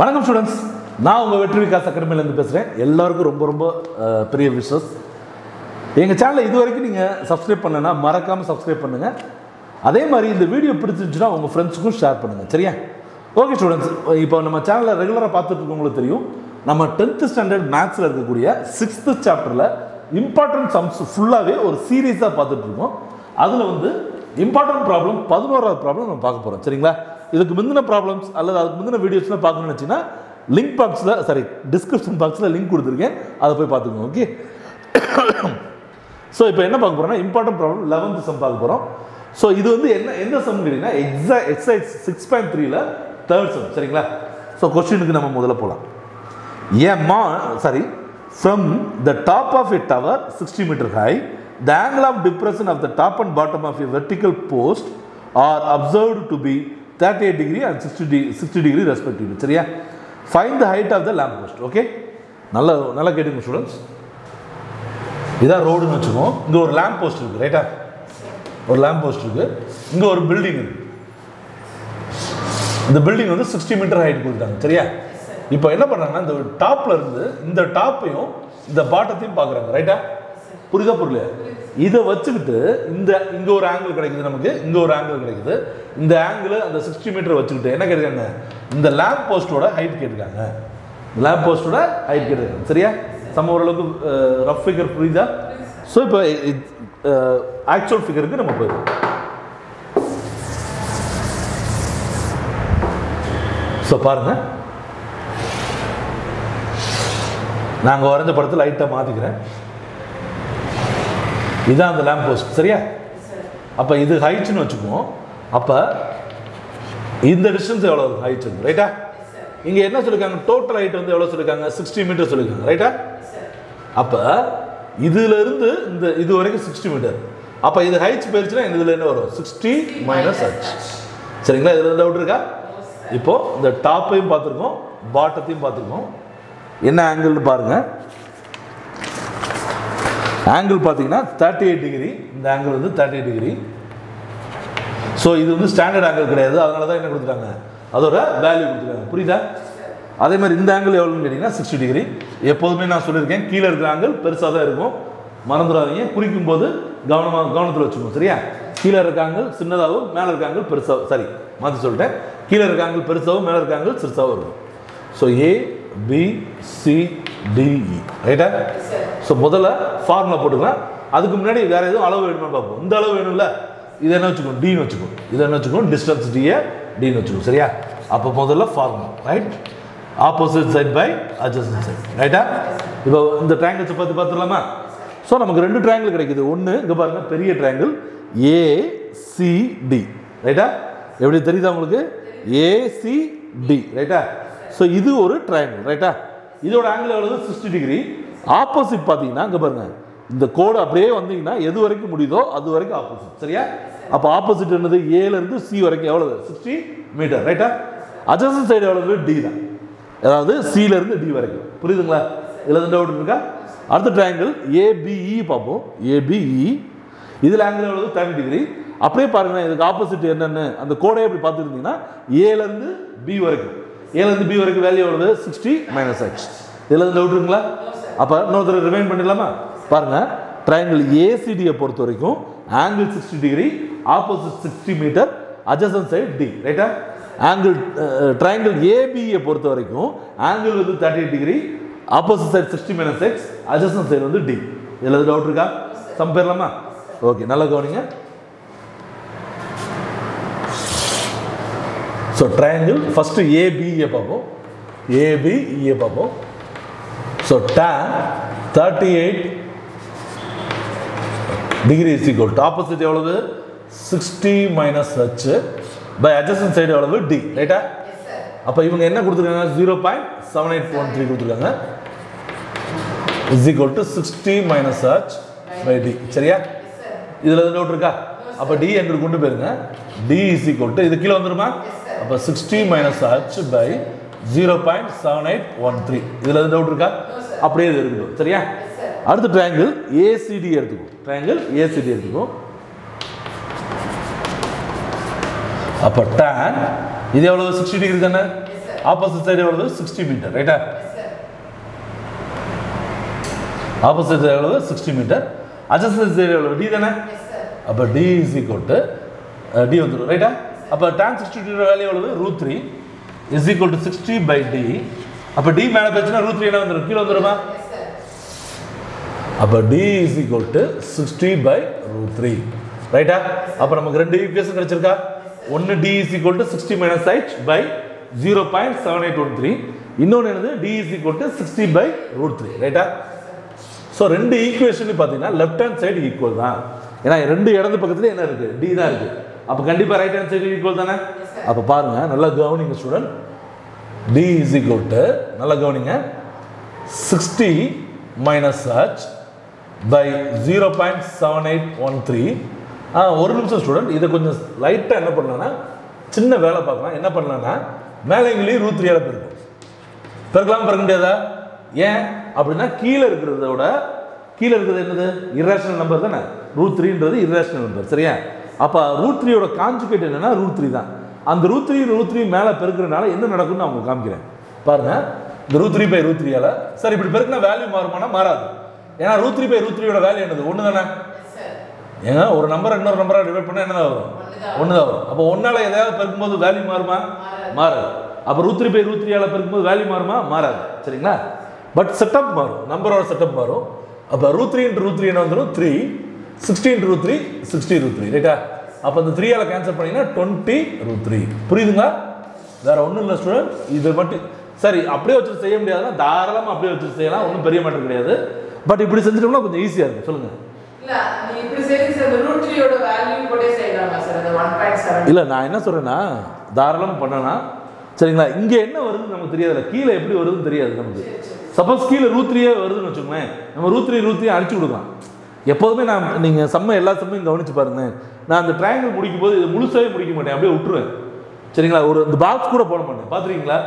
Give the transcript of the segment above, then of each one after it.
வணக்கம் ஸ்டூடெண்ட்ஸ் நான் உங்கள் வெற்றி விகாஸ் அகாடமிலேருந்து பேசுகிறேன் எல்லாருக்கும் ரொம்ப ரொம்ப பெரிய விஷஸ் எங்கள் சேனலை இது வரைக்கும் நீங்கள் சப்ஸ்கிரைப் பண்ணனா மறக்காமல் சப்ஸ்கிரைப் பண்ணுங்கள் அதே மாதிரி இந்த வீடியோ பிடிச்சிருந்துச்சுன்னா உங்கள் ஃப்ரெண்ட்ஸுக்கும் ஷேர் பண்ணுங்கள் சரியா? ஓகே ஸ்டூடெண்ட்ஸ் இப்போ நம்ம சேனலை ரெகுலராக பார்த்துட்டு இருக்கவங்களுக்கு தெரியும். நம்ம டென்த்து ஸ்டாண்டர்ட் மேத்ஸில் இருக்கக்கூடிய சிக்ஸ்த்து சாப்டரில் இம்பார்ட்டன்ட் சம்ஸ் ஃபுல்லாகவே ஒரு சீரியஸாக பார்த்துட்ருக்கோம். அதில் வந்து இம்பார்ட்டன்ட் ப்ராப்ளம் பதினோராவது ப்ராப்ளம் நம்ம பார்க்க போகிறோம் சரிங்களா? இதுக்கு முந்தின ப்ராப்ளம்ஸ் அல்லது அதுக்கு முந்தின வீடியோஸ்லாம் பார்க்கணும்னு வச்சுன்னா லிங்க் பாக்ஸில் சாரி டிஸ்கிரிப்ஷன் பாக்ஸில் லிங்க் கொடுத்துருக்கேன். அதை போய் பார்த்துக்கோங்க ஓகே ஸோ இப்போ என்ன பார்க்க போகிறோம்னா இம்பார்ட்டன்ட் ப்ராப்ளம் லெவன்த் சம் பார்க்க போகிறோம் ஸோ இது வந்து என்ன எந்த சம் கேட்டிங்கன்னா எக்ஸா எக்ஸைஸ் சிக்ஸ் பாயிண்ட் த்ரீல தேர்ட் சம் சரிங்களா? ஸோ கொஸ்டினுக்கு நம்ம முதல்ல போகலாம் A man, sorry, from the top of a tower 60 meter high, the angle of depression of the top and bottom of a vertical post are observed to be 38 degree and 60 degree, 60 degree respectively. சரியா? Fine the height of the lamp post okay நல்ல நல்லா கேட்டுங்க students இதான் ரோடுன்னு வச்சுக்கோம் இங்கே ஒரு lamp post இருக்குது ரைட்டா ஒரு லேம்ப் போஸ்ட் இருக்குது இங்கே ஒரு பில்டிங் இருக்குது இந்த பில்டிங் வந்து சிக்ஸ்டி மீட்டர் ஹைட் கொடுத்தாங்க சரியா? இப்போ என்ன பண்ணுறாங்கன்னா இந்த டாப்பில் இருந்து இந்த டாப்பையும் இந்த பாட்டத்தையும் பார்க்குறாங்க ரைட்டா புரியுதா புரியலையா? இதை வச்சுக்கிட்டு இந்த இங்கே ஒரு ஆங்கிள் கிடைக்குது நமக்கு இங்கே ஒரு ஆங்கிள் கிடைக்குது. இந்த ஆங்கிள் அந்த சிக்ஸ்டி மீட்டர் வச்சுக்கிட்டு என்ன கேட்குறாங்க இந்த லேம்ப் போஸ்டோட ஹைட் கேட்டிருக்காங்க. லேம்ப் போஸ்டோட ஹைட் கேட்டிருக்காங்க. சரியா? சம ஓரளவுக்கு ரஃப் ஃபிகர் புரியுதா? ஸோ இப்போ ஆக்சுவல் ஃபிகருக்கு நம்ம போயிடுவோம். ஸோ பாருங்க. நாங்கள் வரைஞ்ச படத்தில் லைட்டாக மாற்றிக்கிறேன் இதான் அந்த லேம்ப் போஸ்ட் சரியா? அப்போ இது ஹைட்னு வச்சுக்குவோம். அப்போ இந்த டிஸ்டன்ஸ் எவ்வளோ ஹைட் இருக்கு ரைட்டா இங்கே என்ன சொல்லியிருக்காங்க டோட்டல் ஹைட் வந்து எவ்வளோ சொல்லியிருக்காங்க சிக்ஸ்டி மீட்டர் சொல்லியிருக்காங்க ரைட்டா அப்போ இதுல இருந்து இந்த இது வரைக்கும் சிக்ஸ்டி மீட்டர் அப்போ இது ஹைட்ஸ் போயிருச்சுன்னா இதில் என்ன வரும்? சிக்ஸ்டி மைனஸ் ஹச் சரிங்களா? இதில் டவுட் இருக்கா? இப்போ இந்த டாப்பையும் பார்த்துருக்கோம் பாட்டத்தையும் பார்த்துருக்கோம். என்ன ஆங்கிள்னு பாருங்க. ஆங்கிள் பார்த்தீங்கன்னா தேர்ட்டி எயிட் டிகிரி இந்த ஆங்கிள் வந்து தேர்ட்டி எயிட் டிகிரி ஸோ இது வந்து ஸ்டாண்டர்ட் ஆங்கிள் கிடையாது. அதனால தான் என்ன கொடுத்துட்டாங்க? அதோட வேல்யூ கொடுத்துருக்காங்க புரியுதா? அதே மாதிரி இந்த ஆங்கிள் எவ்வளோன்னு கேட்டிங்கன்னா சிக்ஸ்டி டிகிரி எப்போதுமே நான் சொல்லியிருக்கேன் கீழே இருக்கிற ஆங்கிள் பெருசாக தான் இருக்கும். மறந்துடாதீங்க. குறிக்கும் போது கவனமாக கவனத்தில் வச்சுக்கணும். சரியா? கீழே இருக்காங்க சின்னதாகவும் மேலே இருக்காங்க பெருசாகவும் சரி மாற்றி சொல்லிட்டேன். கீழே இருக்காங்கள் பெருசாகவும் மேலே இருக்காங்க சிறுசாகவும் இருக்கும். So A B C DE ரைட்டா ஸோ முதல்ல ஃபார்முலா போட்டுக்கலாம். அதுக்கு முன்னாடி வேறு எதுவும் அளவு வேணுமா பார்ப்போம். இந்த அளவு வேணும்ல? இதை என்ன வச்சுக்கோ டின்னு வச்சுக்கோ இதை என்ன வச்சுக்கோ டிஸ்டன்ஸ் டிஏ டின்னு வச்சுக்கோ சரியா? அப்போ முதல்ல formula right opposite side by adjacent side ரைட்டா இப்போ இந்த ட்ராங்கிள் பார்த்து பார்த்துடலாமா? ஸோ நமக்கு ரெண்டு ட்ராங்கிள் கிடைக்குது. ஒன்று இங்கே பாருங்க பெரிய ட்ராங்கிள் ஏசிடி ரைட்டா எப்படி தெரியுதா உங்களுக்கு? ஏசிடி ரைட்டா ஸோ இது ஒரு ட்ரையாங்கிள் ரைட்டா இதோட ஆங்கிள் எவ்வளவு? சிக்ஸ்டி டிகிரி ஆப்போசிட் பார்த்தீங்கன்னா இங்கே பாருங்கள் இந்த கோடு அப்படியே வந்தீங்கன்னா எது வரைக்கும் முடியுதோ அது வரைக்கும் ஆப்போசிட் சரியா? அப்போ ஆப்போசிட் என்னது? ஏல இருந்து சி வரைக்கும் எவ்வளவு? சிக்ஸ்டி மீட்டர் ரைட்டா அஜசன் சைடு எவ்வளவு? டி தான். அதாவது C இருந்து டி வரைக்கும். புரியுதுங்களா? இதில் எதுவும் டவுட் இருக்கா? அடுத்த ட்ரையாங்கிள் ஏபிஇ பார்ப்போம். ஏபிஇ இதில் ஆங்கிள் எவ்வளவு? தேர்ட்டி டிகிரி அப்படியே பாருங்க இதுக்கு ஆப்போசிட் என்னென்னு. அந்த கோடையை அப்படி பார்த்துருந்தீங்கன்னா ஏலேருந்து பி வரைக்கும். ஏலேருந்து பி வரைக்கும் வேல்யூ வருது சிக்ஸ்டி மைனஸ் எக்ஸ் இதில் எதுவும் டவுட் இருக்குங்களா? அப்போ இன்னொருத்தர் ரிமைன் பண்ணிடலாமா? பாருங்கள் ட்ரையாங்கிள் ஏசிடியை பொறுத்த வரைக்கும் angle sixty degree opposite sixty metre adjacent side D ரைட்டா ஆங்கிள் ட்ரையாங்கிள் ஏபியை பொறுத்த வரைக்கும் ஆங்கிள் வந்து thirty eight degree opposite side sixty minus X adjacent side வந்து டி இதில் டவுட் இருக்கா? சம் பேர்லாமா ஓகே நல்லா கவனிங்க. ஸோ ட்ரையாங்கிள் ஃபஸ்ட்டு ஏபிஏ பார்ப்போம் ஏபிஇஏ பார்ப்போம் so tan thirty eight degree is equal to opposite எவ்வளவு? Sixty minus H by adjacent side எவ்வளவு? டி ரைட்டா அப்போ இவங்க என்ன கொடுத்துருக்காங்க? Zero point seven eight one three கொடுத்துருக்காங்க. Is equal to sixty minus H by D சரியா? இதில் எதுவும் டவுட் இருக்கா? அப்போ டி என்று கொண்டு போயிருங்க. டி இஸ் ஈக்குவல் டு இது கீழே வந்துருமா? அப்போ sixty minus H by zero point seven eight one three இதில் எதுவும் டவுட் இருக்கா? அப்படியே இது இருக்கட்டும் சரியா? அடுத்த ட்ரையாங்கிள் ஏசிடி எடுத்துக்கும் ட்ரையாங்கிள் ஏசிடி எடுத்துக்கும் அப்போ tan இது எவ்வளவு? சிக்ஸ்டி டிகிரி தானே? ஆப்போசிட் சைடு எவ்வளவு? சிக்ஸ்டி மீட்டர் ரைட்டா ஆப்போசிட் சைடு எவ்வளவு? சிக்ஸ்டி மீட்டர் அட்ஜஸ்ட் சைடு எவ்வளவு? டி தானே? அப்போ D is equal to D வந்துடும் ரைட்டா அப்போ tan சிக்ஸ்டி டூ வேல்யூ எவ்வளவு? Root three is equal to sixty by D அப்போ டி மேலே போச்சுன்னா ரூ த்ரீ என்ன வந்துடும் கீழே வந்துடுமா அப்போ D is equal to sixty by root three ரைட்டா அப்போ நமக்கு ரெண்டு ஈக்குவேஷன் கிடைச்சிருக்கா? ஒன்று D is equal to sixty minus H by zero point seven eight one three இன்னொன்று என்னது? D is equal to sixty by root three ரைட்டா so ரெண்டு ஈக்குவேஷன் பார்த்தீங்கன்னா லெஃப்ட் ஹேண்ட் சைடு ஈக்குவல் தான். ஏன்னா ரெண்டு இடது பக்கத்துலேயே என்ன இருக்குது டி தான் இருக்குது அப்போ கண்டிப்பாக ரைட் ஹேண்ட் சைடு ஈக்குவல் தானே? அப்போ பாருங்க நல்லா கவனிங்க student D is equal to நல்லா கவனிங்க. Sixty minus H by zero point seven eight one three ஆ ஒரு நிமிஷம் ஸ்டூடெண்ட் இதை கொஞ்சம் லைட்டாக என்ன பண்ணலாம்னா சின்ன வேலை பார்க்கலாம். என்ன பண்ணலாம்னா மேலே எங்கேயும் ரூத் த்ரீயால் பெருக்கும் பெருக்கலாம் பெருக்க முடியாதா? ஏன்? அப்படின்னா கீழே இருக்கிறத விட கீழே இருக்கிறது என்னது? இரேஷனல் நம்பர் தானே? ரூட் த்ரீன்றது இரேஷனல் நம்பர் சரியா? அப்போ ரூட் த்ரீயோட கான்ஜுகேட் என்னன்னா ரூட் த்ரீ தான். அந்த ரூட் த்ரீ ரூட் த்ரீ மேலே பெருக்கிறனால என்ன நடக்கும்னு நான் காமிக்கிறேன். பாருங்கள் இந்த ரூட் த்ரீ பை ரூட் த்ரீயால் சரி இப்படி பெருக்கினா வேல்யூ மாறுமானா மாறாது. ஏன்னா ரூட் த்ரீ பை ரூட் த்ரீயோட வேல்யூ என்னது? ஒன்று தானே? ஏன்னா ஒரு நம்பரை இன்னொரு நம்பரை டிவைட் பண்ணால் என்ன வரும்? ஒன்று தான் வரும். அப்போ ஒன்றால் எதையாவது பெருக்கும்போது வேல்யூ மாறுமா? மாறாது. அப்போ ரூத் த்ரீ பை ரூத் த்ரீயால் பெருக்கும்போது வேல்யூ மாறுமா? மாறாது. சரிங்களா? பட் செட்டப் மாறும். நம்பரோட செட்டப் மாறும். அப்போ root three into root three என்ன வந்துடும் three sixty into root three sixty root three ரைட்டா? அப்போ அந்த த்ரீயால் கேன்சல் பண்ணீங்கன்னா டுவெண்ட்டி ரூத் த்ரீ புரியுதுங்களா? வேற ஒன்றும் இல்லை ஸ்டூடெண்ட் இது மட்டும் சரி அப்படியே வச்சு செய்ய முடியாதுன்னா தாராளமாக அப்படியே வச்சு செய்யலாம். ஒன்றும் பெரிய மேட்டர் கிடையாது. பட் இப்படி செஞ்சுட்டோம்னா கொஞ்சம் ஈஸியாக இருக்கும் சொல்லுங்கள் இல்ல இந்த நான் என்ன சொல்கிறேன்னா தாராளம் பண்ணனா சரிங்களா? இங்கே என்ன வருதுன்னு நமக்கு தெரியாதுல்ல. கீழே எப்படி வருதுன்னு தெரியாது நமக்கு. சப்போஸ் கீழே ரூத்ரியே வருதுன்னு வச்சுக்கோங்களேன். நம்ம ரூத்ரி ரூத்ரியை அடிச்சு கொடுக்கலாம். எப்போதுமே நான் நீங்கள் செம்ம எல்லா செம்மையும் கவனிச்சு பாருங்க. நான் அந்த ட்ரையாங்கிள் முடிக்கும் போது இது முழுசாவே முடிக்க மாட்டேன். அப்படியே விட்டுருவேன். சரிங்களா? ஒரு இந்த பாக்ஸ் கூட போட மாட்டேன். பார்த்துருக்கீங்களா?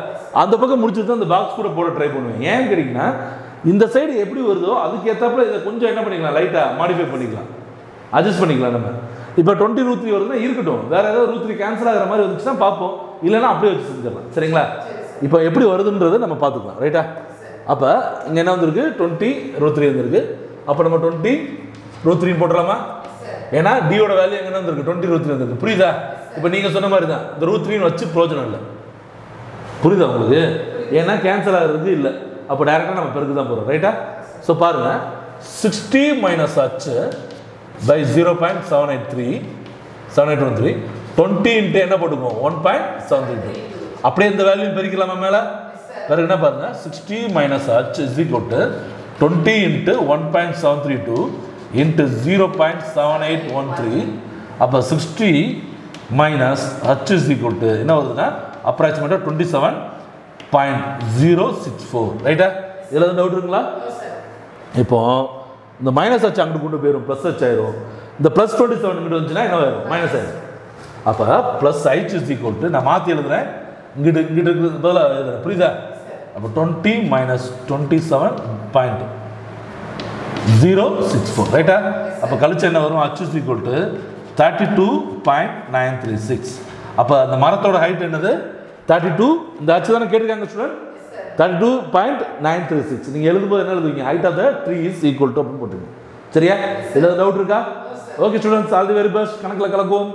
அந்த பக்கம் முடிச்சுட்டு தான் அந்த பாக்ஸ் கூட போட ட்ரை பண்ணுவேன். ஏன் கேட்டிங்கன்னா இந்த சைடு எப்படி வருதோ அதுக்கு ஏற்றாப்புல இதை கொஞ்சம் என்ன பண்ணிக்கலாம்? லைட்டாக மாடிஃபை பண்ணிக்கலாம். அட்ஜஸ்ட் பண்ணிக்கலாம் நம்ம. இப்போ டுவெண்ட்டி ரூ த்ரீ வருதுன்னா இருக்கட்டும். வேறு ஏதாவது ரூ த்ரீ கேன்சல் ஆகிற மாதிரி வந்துச்சுன்னா பார்ப்போம். இல்லைன்னா அப்படியே வச்சு செஞ்சிடலாம். சரிங்களா? இப்போ எப்படி வருதுன்றதை நம்ம பார்த்துக்கலாம். ரைட்டா அப்போ இங்கே என்ன வந்திருக்கு? டுவெண்ட்டி ரூ த்ரீ வந்திருக்கு. அப்போ நம்ம டுவெண்ட்டி ரூ த்ரீ போட்டுடலாமா? ஏன்னா டியோட வேல்யூ எங்கே வந்திருக்கு? டுவெண்ட்டி ரூ த்ரீ வந்திருக்கு. புரியுதா? இப்போ நீங்கள் சொன்ன மாதிரி தான் இந்த ரூ த்ரீன்னு வச்சு பிரோஜனம் இல்லை. புரியுதா உங்களுக்கு? ஏன்னா கேன்சல் ஆகிறது இல்லை. அப்போ டேரெக்டாக நம்ம பெருக்கு தான் போகிறோம் ரைட்டா ஸோ பாருங்கள் sixty minus H by zero point seven eight three seven eight one three twenty into என்ன போட்டுக்குவோம்? One point seven three two அப்படியே இந்த வேல்யூ பெருக்கலாமா மேலே? பிறகு என்ன பாருங்க. Sixty minus H is equal to twenty into one point seven three two into zero point seven eight one three அப்போ sixty minus H is equal to என்ன வருதுன்னா அப்ராக்சிமேட்டாக twenty seven point zero six four ரைட்டா இதில் எதுவும் doubt இருக்குங்களா? இப்போ இந்த மைனஸ் ஹச் அங்கிட்டு கொண்டு போயிடும் ப்ளஸ் ஹச் ஆயிரும். இந்த ப்ளஸ் டுவெண்ட்டி செவன் இங்கிட்டு வந்துச்சுன்னா என்ன ஆயிரும் மைனஸ் ஆயிரும். அப்போ plus H is equal to நான் மாற்றி எழுதுறேன். இங்கிட்டு இங்கிட்டு இருக்கிறது பதிலாக எழுதுறேன். புரியுதா? அப்போ twenty minus twenty seven point zero six four ரைட்டா அப்போ கழிச்சு என்ன வரும்? Is equal to thirty two point nine three six அப்போ அந்த மரத்தோட ஹைட் என்னது? தேர்ட்டி டூ இந்த ஹச் தானே கேட்டிருக்காங்க student thirty two point nine three six நீங்கள் எழுதும்போது என்ன எழுதுவீங்க? Height of the tree is equal to அப்படின்னு போட்டுருங்க சரியா? ஏதாவது டவுட் இருக்கா? Okay students all the very best கணக்கில் கலக்குவோம்.